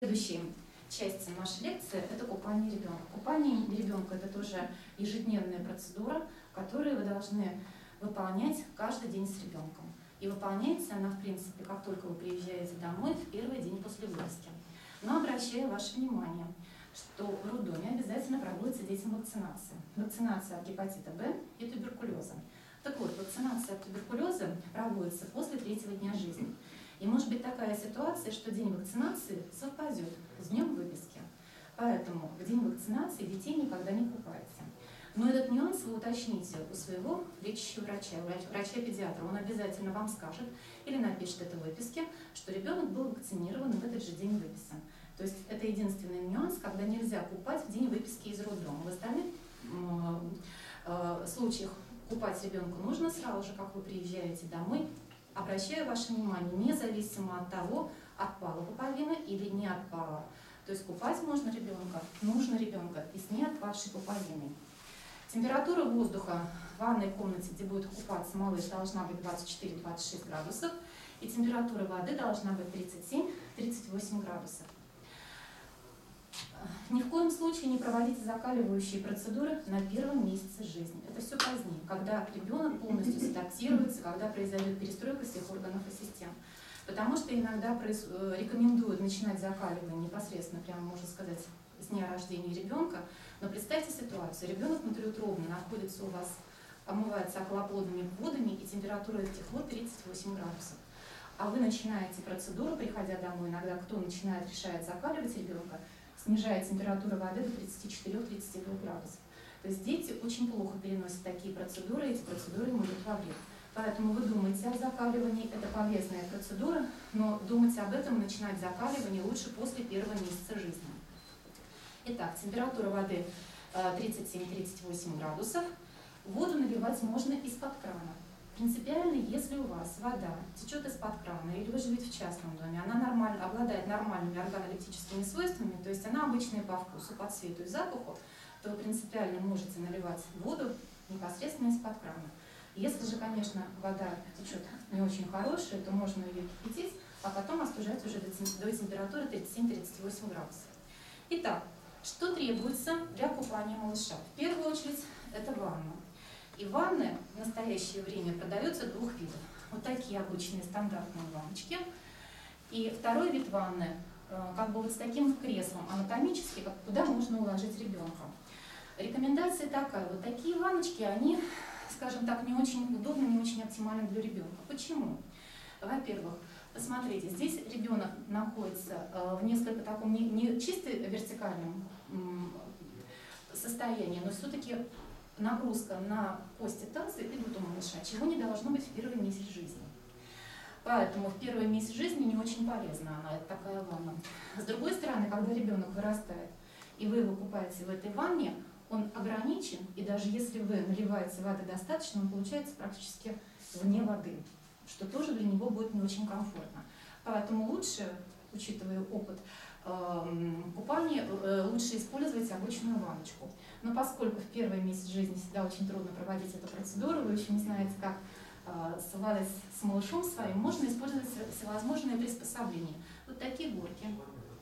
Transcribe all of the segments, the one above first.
Следующая часть нашей лекции – это купание ребенка. Купание ребенка – это тоже ежедневная процедура, которую вы должны выполнять каждый день с ребенком. И выполняется она, в принципе, как только вы приезжаете домой в первый день после выпуска. Но обращаю ваше внимание, что в роддоме обязательно проводится детям вакцинация. Вакцинация от гепатита Б и туберкулеза. Так вот, вакцинация от туберкулеза проводится после третьего дня жизни. И может быть такая ситуация, что день вакцинации совпадет с днем выписки. Поэтому в день вакцинации детей никогда не купайте. Но этот нюанс вы уточните у своего лечащего врача, врача-педиатра. Он обязательно вам скажет или напишет это в выписке, что ребенок был вакцинирован в этот же день выписан. То есть это единственный нюанс, когда нельзя купать в день выписки из роддома. В остальных э, случаях купать ребенка нужно сразу же, как вы приезжаете домой, Обращаю ваше внимание, независимо от того, отпала пуповина или не отпала. То есть купать можно ребенка, нужно ребенка и с неотпавшей пуповиной. Температура воздуха в ванной комнате, где будет купаться малыш, должна быть 24-26 градусов, и температура воды должна быть 37-38 градусов. Ни в коем случае не проводите закаливающие процедуры на первом месяце жизни. Это все позднее, когда ребенок полностью садаптируется, когда произойдет перестройка всех органов и систем. Потому что иногда э, рекомендуют начинать закаливание непосредственно, прямо можно сказать, с дня рождения ребенка. Но представьте ситуацию, ребенок внутриутробно находится у вас, омывается околоплодными водами, и температура этих вод 38 градусов. А вы начинаете процедуру, приходя домой, иногда кто начинает, решает закаливать ребенка, снижает температура воды до 34-32 градусов. То есть дети очень плохо переносят такие процедуры, эти процедуры могут во вред. Поэтому вы думаете о закаливании, это полезная процедура, но думать об этом, начинать закаливание лучше после первого месяца жизни. Итак, температура воды 37-38 э, градусов. Воду наливать можно из-под крана. Принципиально, если у вас вода течет из-под крана, или вы живете в частном доме, она нормально, обладает нормальными органолептическими свойствами, то есть она обычная по вкусу, по цвету и запаху, то вы принципиально можете наливать воду непосредственно из-под крана. Если же, конечно, вода течет не очень хорошая, то можно ее кипятить, а потом остужать уже до температуры 37-38 градусов. Итак, что требуется для купания малыша? В первую очередь это ванна. И ванны в настоящее время продаются двух видов. Вот такие обычные стандартные ванночки. И второй вид ванны, э, как бы вот с таким креслом анатомически, как куда можно уложить ребенка. Рекомендация такая, вот такие ванночки, они, скажем так, не очень удобны, не очень оптимальны для ребенка. Почему? Во-первых, посмотрите, здесь ребенок находится э, в несколько таком не, не чисто вертикальном состоянии, но все-таки нагрузка на кости таза и бутон малыша, чего не должно быть в первый месяц жизни. Поэтому в первый месяц жизни не очень полезна она, это такая ванна. С другой стороны, когда ребенок вырастает, и вы его купаете в этой ванне, он ограничен, и даже если вы наливаете воды достаточно, он получается практически вне воды, что тоже для него будет не очень комфортно. Поэтому лучше, учитывая опыт, Эм, лучше использовать обычную ванночку. Но поскольку в первый месяц жизни всегда очень трудно проводить эту процедуру, вы еще не знаете, как э, совладать с малышом своим, можно использовать всевозможные приспособления. Вот такие горки,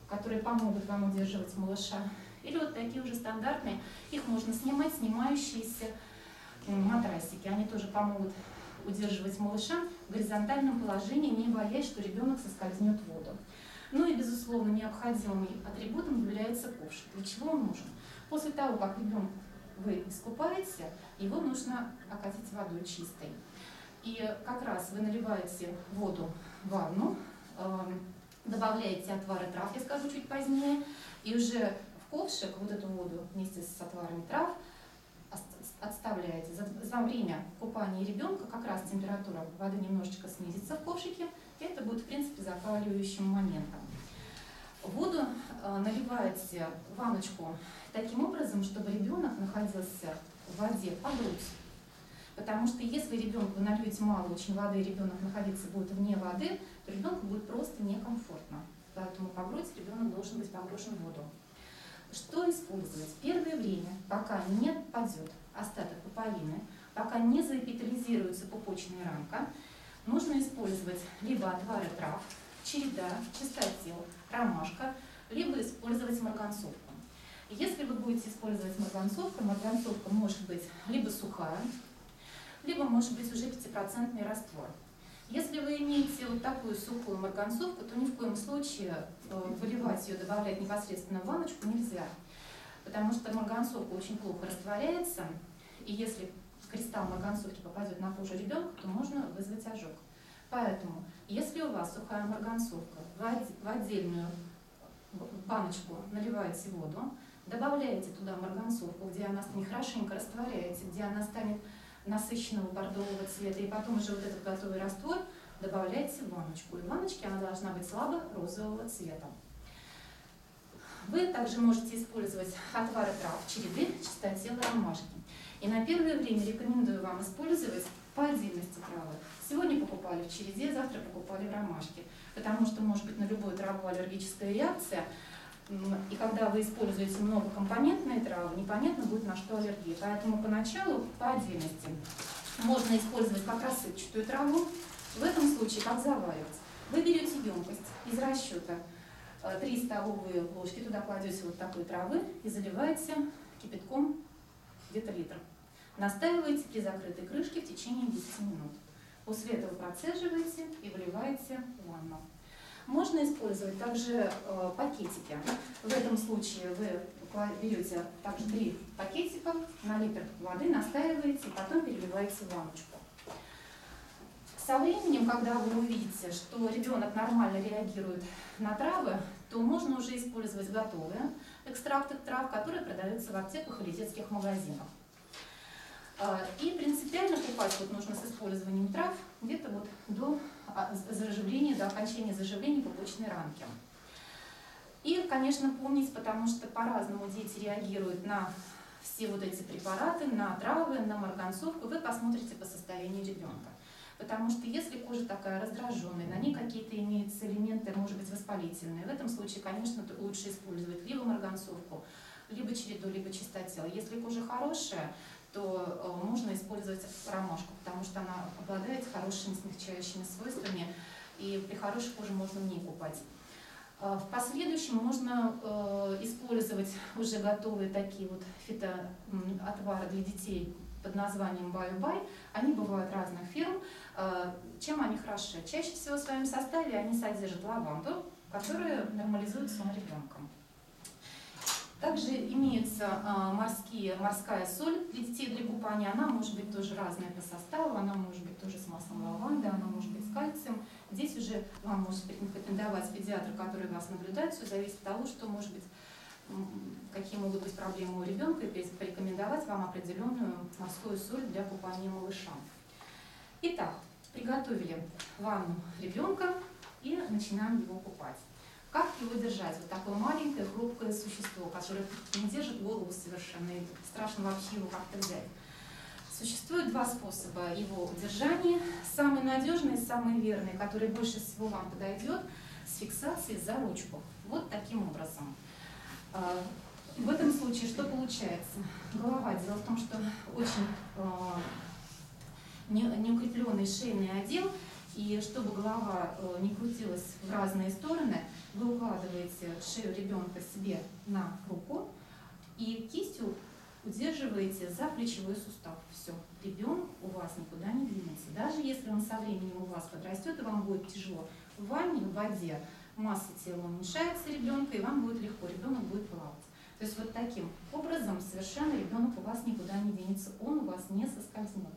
которые помогут вам удерживать малыша. Или вот такие уже стандартные, их можно снимать, снимающиеся матрасики. Они тоже помогут удерживать малыша в горизонтальном положении, не боясь, что ребенок соскользнет в воду. Ну и, безусловно, необходимым атрибутом является ковш. Для чего он нужен? После того, как ребенка вы искупаете, его нужно окатить водой чистой. И как раз вы наливаете воду в ванну, эм, добавляете отвары трав, я скажу чуть позднее, и уже в ковшик вот эту воду вместе с отварами трав отставляете. За, за время купания ребенка как раз температура воды немножечко снизится в ковшике, и это будет, в принципе, закаливающим моментом. Воду э, наливаете в ванночку таким образом, чтобы ребенок находился в воде по грудь. Потому что если ребенку нальете мало очень воды, ребенок находиться будет вне воды, то ребенку будет просто некомфортно. Поэтому по грудь ребенок должен быть погружен в воду. Что использовать? Первое время, пока не падет остаток пуповины, пока не заэпитализируется пупочная рамка, нужно использовать либо отвары трав, череда, чистотел, ромашка, марганцовку. Если вы будете использовать марганцовку, марганцовка может быть либо сухая, либо может быть уже 5% раствор. Если вы имеете вот такую сухую марганцовку, то ни в коем случае э, выливать ее, добавлять непосредственно в ванночку нельзя, потому что марганцовка очень плохо растворяется, и если кристалл марганцовки попадет на кожу ребенка, то можно вызвать ожог. Поэтому, если у вас сухая марганцовка, в отдельную баночку наливаете воду, добавляете туда марганцовку, где она станет хорошенько растворяется, где она станет насыщенного бордового цвета, и потом уже вот этот готовый раствор добавляете в ванночку. И в ванночке она должна быть слабо розового цвета. Вы также можете использовать отвары трав, череды, чистотела, ромашки. И на первое время рекомендую вам использовать по отдельности травы. Сегодня покупали в череде, завтра покупали в ромашке, потому что может быть на любую траву аллергическая реакция, и когда вы используете многокомпонентные травы, непонятно будет на что аллергия. Поэтому поначалу по отдельности можно использовать как рассыпчатую траву, в этом случае как заваривать. Вы берете емкость из расчета 3 э, столовые ложки, туда кладете вот такой травы и заливаете кипятком где-то литр. Настаиваете при закрытой крышке в течение 10 минут. После этого процеживаете и выливаете в ванну. Можно использовать также э, пакетики. В этом случае вы берете также три пакетика на литр воды, настаиваете и потом переливаете в ванночку. Со временем, когда вы увидите, что ребенок нормально реагирует на травы, то можно уже использовать готовые экстракты трав, которые продаются в аптеках или детских магазинах. Э, и принципиально купать вот нужно с использованием трав где-то вот до а, заживления, до окончания заживления пупочной рамки. И, конечно, помнить, потому что по-разному дети реагируют на все вот эти препараты, на травы, на марганцовку, вы посмотрите по состоянию ребенка. Потому что если кожа такая раздраженная, на ней какие-то имеются элементы, может быть, воспалительные, в этом случае, конечно, лучше использовать либо марганцовку, либо череду, либо чистотел. Если кожа хорошая, то э, можно использовать ромашку, потому что она обладает хорошими смягчающими свойствами, и при хорошей коже можно в ней купать. Э, в последующем можно э, использовать уже готовые такие вот фитоотвары для детей под названием Баю-Бай. Они бывают разных фирм. Чем они хороши? Чаще всего в своем составе они содержат лаванду, которая нормализует сон ребенка. Также имеется а, морские, морская соль для детей для купания. Она может быть тоже разная по составу, она может быть тоже с маслом лаванды, она может быть с кальцием. Здесь уже вам может рекомендовать педиатр, который вас наблюдает. Все зависит от того, что может быть, какие могут быть проблемы у ребенка, и порекомендовать вам определенную морскую соль для купания малыша. Итак, приготовили ванну ребенка и начинаем его купать. Как его держать? Вот такое маленькое, хрупкое существо, которое не держит голову совершенно, и страшно вообще его как-то взять. Существует два способа его удержания. Самый надежный, самый верный, который больше всего вам подойдет, с фиксацией за ручку. Вот таким образом. А, в этом случае что получается? Голова. Дело в том, что очень а, неукрепленный шейный отдел, и чтобы голова э, не крутилась в разные стороны, вы укладываете шею ребенка себе на руку и кистью удерживаете за плечевой сустав. Все, ребенок у вас никуда не двинется. Даже если он со временем у вас подрастет, и вам будет тяжело в ванне, в воде, масса тела уменьшается ребенка, и вам будет легко, ребенок будет плавать. То есть вот таким образом совершенно ребенок у вас никуда не денется, он у вас не соскользнет.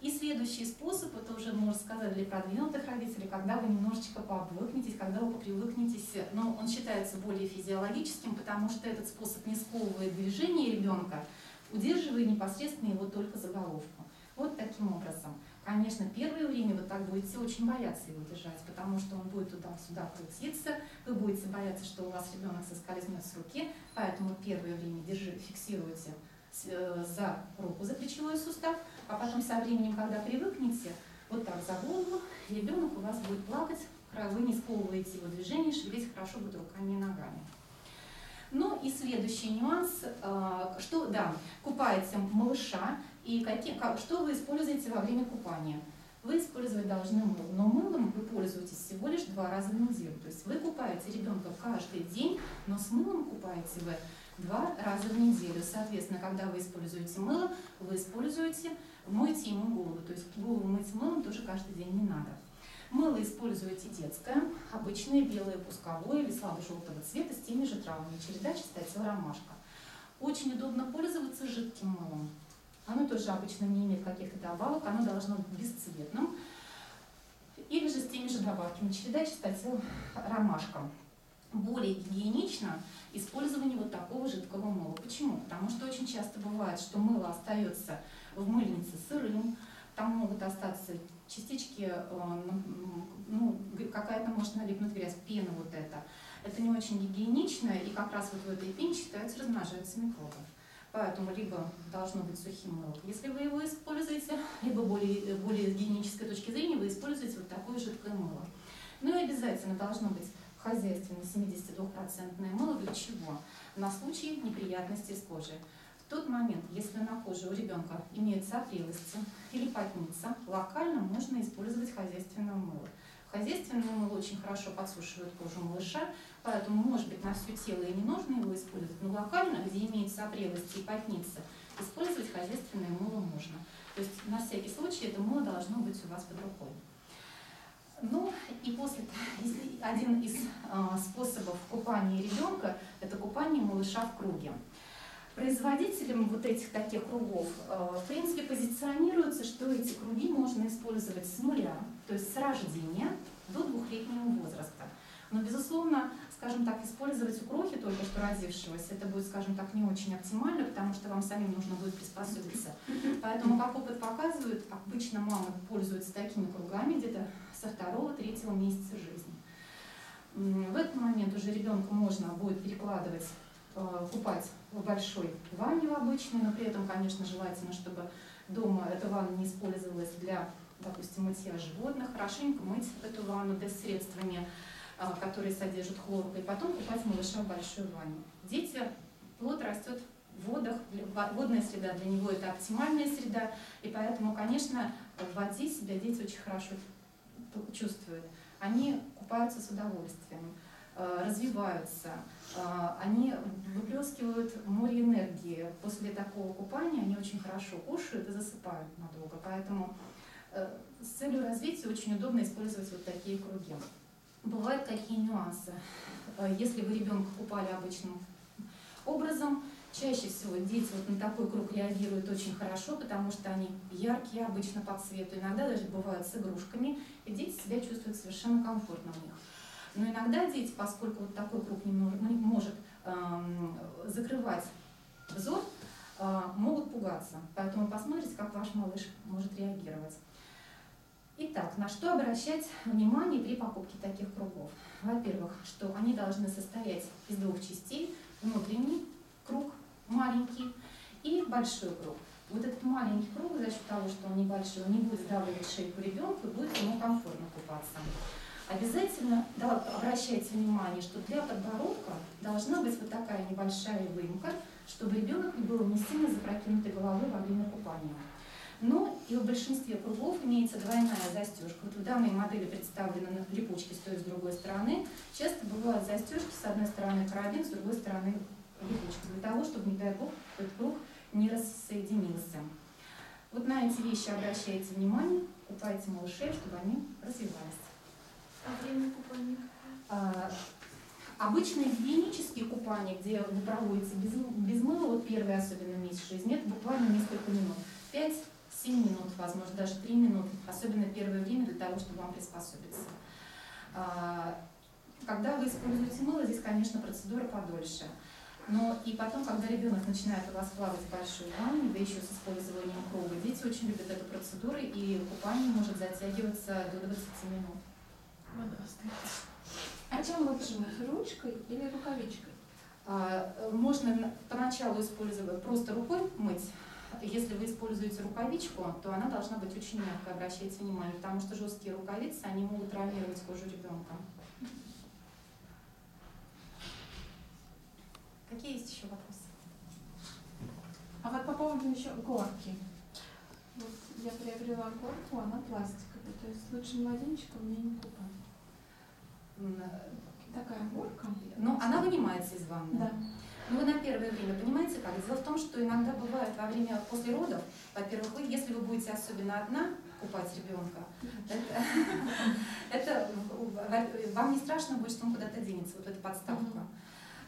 И следующий способ, это уже, можно сказать, для продвинутых родителей, когда вы немножечко пообвыкнетесь, когда вы привыкнетесь, но он считается более физиологическим, потому что этот способ не сковывает движение ребенка, удерживая непосредственно его только за головку. Вот таким образом. Конечно, первое время вы так будете очень бояться его держать, потому что он будет туда-сюда крутиться, вы будете бояться, что у вас ребенок соскользнет с руки, поэтому первое время держи, фиксируйте за руку, за плечевой сустав, а потом со временем, когда привыкнете, вот так за голову, ребенок у вас будет плакать, вы не сковываете его движение, шевелить хорошо будет руками и ногами. Ну и следующий нюанс, а, что, да, купаете малыша, и какие, как, что вы используете во время купания? Вы использовать должны мыло, но мылом вы пользуетесь всего лишь два раза в неделю. То есть вы купаете ребенка каждый день Но с мылом купаете вы два раза в неделю. Соответственно, когда вы используете мыло, вы используете, моете ему голову. То есть голову мыть мылом тоже каждый день не надо. Мыло используете детское, обычное белое пусковое или слабо-желтого цвета с теми же травами. Череда, чистотел, ромашка. Очень удобно пользоваться жидким мылом. Оно тоже обычно не имеет каких-то добавок, оно должно быть бесцветным. Или же с теми же добавками. Череда, чистотел, ромашка. Более гигиенично использование вот такого жидкого мыла. Почему? Потому что очень часто бывает, что мыло остается в мыльнице сырым, там могут остаться частички, э, ну, какая-то может налипнуть грязь, пена вот эта. Это не очень гигиенично, и как раз вот в этой пене считается размножаются микробы. Поэтому либо должно быть сухим мылом, если вы его используете, либо более, более гигиенической точки зрения вы используете вот такое жидкое мыло. Ну и обязательно должно быть хозяйственное 72% мыло для чего? На случай неприятностей с кожей. В тот момент, если на коже у ребенка имеются опрелости или потница, локально можно использовать хозяйственное мыло. Хозяйственное мыло очень хорошо подсушивает кожу малыша, поэтому, может быть, на все тело и не нужно его использовать, но локально, где имеются опрелости и потница, использовать хозяйственное мыло можно. То есть на всякий случай это мыло должно быть у вас под рукой. Ну и после один из э, способов купания ребенка это купание малыша в круге. Производителем вот этих таких кругов, э, в принципе, позиционируется, что эти круги можно использовать с нуля, то есть с рождения до двухлетнего возраста. Но, безусловно, скажем так, использовать у крохи только что родившегося, это будет, скажем так, не очень оптимально, потому что вам самим нужно будет приспособиться. Поэтому, как опыт показывает, обычно мамы пользуются такими кругами где-то со второго-третьего месяца жизни. В этот момент уже ребенка можно будет перекладывать Э, купать в большой ванне в обычной, но при этом, конечно, желательно, чтобы дома эта ванна не использовалась для, допустим, мытья животных, хорошенько мыть эту ванну без средствами, которые содержат хлорку, и потом купать малыша в большой ванне. Дети, плод растет в водах, водная среда для него это оптимальная среда, и поэтому, конечно, в воде себя дети очень хорошо чувствуют. Они купаются с удовольствием, э, развиваются, а, они выплескивают море энергии. После такого купания они очень хорошо кушают и засыпают надолго. Поэтому э, с целью развития очень удобно использовать вот такие круги. Бывают какие нюансы. Э, если вы ребенка купали обычным образом, чаще всего дети вот на такой круг реагируют очень хорошо, потому что они яркие обычно по цвету, иногда даже бывают с игрушками, и дети себя чувствуют совершенно комфортно в них. Но иногда дети, поскольку вот такой круг не может эм, закрывать взор, э, могут пугаться. Поэтому посмотрите, как ваш малыш может реагировать. Итак, на что обращать внимание при покупке таких кругов? Во-первых, что они должны состоять из двух частей. Внутренний круг маленький и большой круг. Вот этот маленький круг за счет того, что он небольшой, он не будет сдавливать шейку ребенка и будет ему комфортно купаться. Обязательно да, обращайте внимание, что для подбородка должна быть вот такая небольшая выемка, чтобы ребенок не был не сильно запрокинутой головы во время купания. Но и в большинстве кругов имеется двойная застежка. Вот в данной модели представлены липучки с той и с другой стороны. Часто бывают застежки с одной стороны карабин, с другой стороны липучка, для того, чтобы, не дай бог, этот круг не рассоединился. Вот на эти вещи обращайте внимание, купайте малышей, чтобы они развивались. А время купания? А, обычные гигиенические купания, где вы проводите без, без мыла, вот первый особенно месяц жизни, это буквально несколько минут. 5-7 минут, возможно, даже 3 минуты, особенно первое время для того, чтобы вам приспособиться. А, когда вы используете мыло, здесь, конечно, процедура подольше. Но и потом, когда ребенок начинает у вас плавать в большой ванне, да еще с использованием круга, дети очень любят эту процедуру, и купание может затягиваться до 20 минут. Вода стоит. А чем лучше ручкой или рукавичкой? А, можно поначалу использовать просто рукой мыть. Если вы используете рукавичку, то она должна быть очень мягкой, обращайте внимание, потому что жесткие рукавицы, они могут травмировать кожу ребенка. Какие есть еще вопросы? А вот по поводу еще горки. Вот я приобрела горку, она пластиковая, то есть лучше младенчика мне не купать. такая горка. Но она вынимается из ванны. Да. Ну, вы на первое время понимаете как? Дело в том, что иногда бывает во время, после родов, во-первых, вы, если вы будете особенно одна купать ребенка, это, вам не страшно будет, что он куда-то денется, вот эта подставка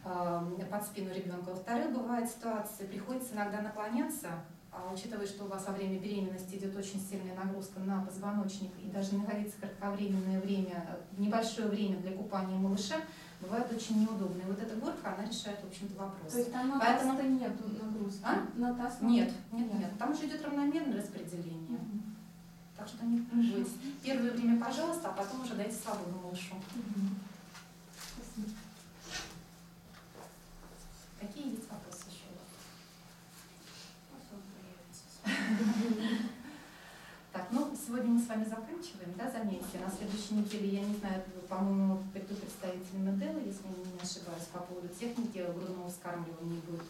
под спину ребенка. Во-вторых, бывает ситуация, приходится иногда наклоняться, а учитывая, что у вас во время беременности идет очень сильная нагрузка на позвоночник и даже находиться кратковременное время, небольшое время для купания малыша, бывает очень неудобно. И вот эта горка, она решает, в общем-то, вопрос. То есть там на Поэтому- таз нет нагрузки? А? На таз Нет, нет, нет. Там уже идет равномерное распределение. Мгм. Так что не бойтесь. Первое время, пожалуйста, а потом уже дайте свободу малышу. Мгм. Спасибо. Какие есть вопросы еще? Так, ну, сегодня мы с вами заканчиваем, да, занятия. На следующей неделе, я не знаю, по-моему, придут представители Медела, если я не ошибаюсь, по поводу техники грудного вскармливания будет